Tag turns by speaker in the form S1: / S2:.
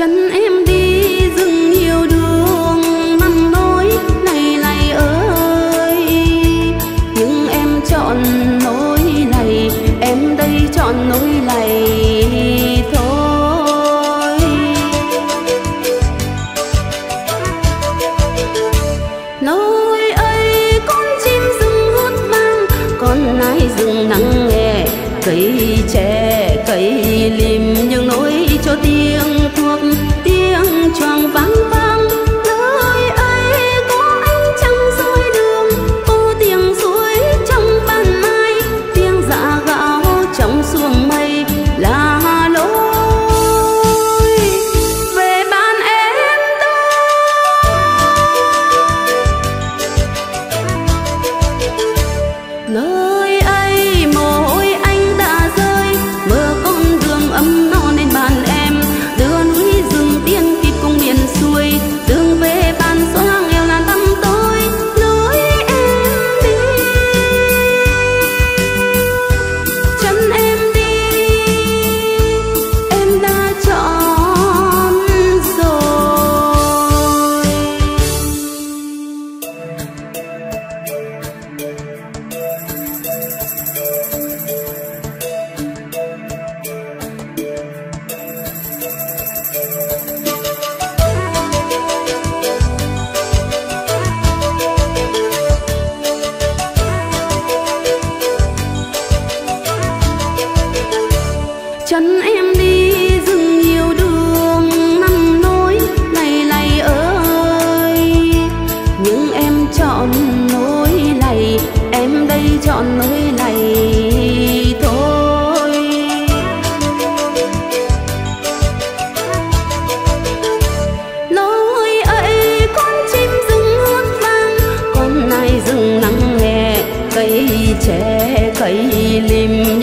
S1: chân em đi dừng nhiều đường, năm nỗi này này ơi. Nhưng em chọn nỗi này, em đây chọn nỗi này thôi. Nỗi ấy con chim rừng hút mang, con nai rừng nắng nghe, cây tre, cây chọn nỗi này, em đây chọn nỗi này thôi. Nỗi ấy con chim rừng hót vang con nai rừng nắng nghe cây tre, cây lim.